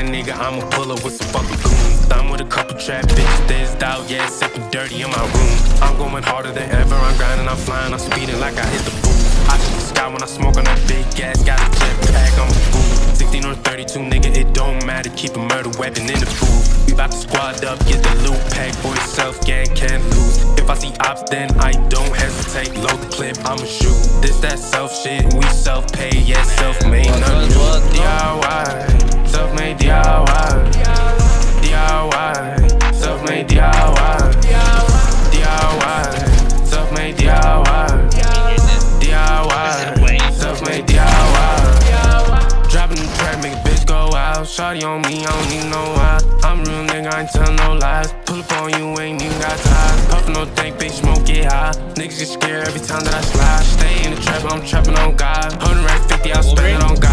a nigga, I'ma pull up with some fucking goons. I'm with a couple trap bitches, there's doubt, yeah, sipping dirty in my room. I'm going harder than ever, I'm grinding, I'm flying, I'm speeding like I hit the booth. I hit the sky when I smoke on that big gas, got a jetpack, I'm a fool. 16 or 32, nigga, it don't matter, keep a murder weapon in the booth. We bout to squad up, get the loot pack, boy, self gang can't lose. If I see ops, then I don't hesitate, load the clip, I'ma shoot. This that self shit, we self pay, yeah, self Shawty on me, I don't need no why. I'm real nigga, I ain't tell no lies. Pull up on you, ain't even got ties. Puffin' no think, bitch, smoke it high. Niggas get scared every time that I slide. Stay in the trap, I'm trapping on God. 100 rack 50, I'll spend it on God.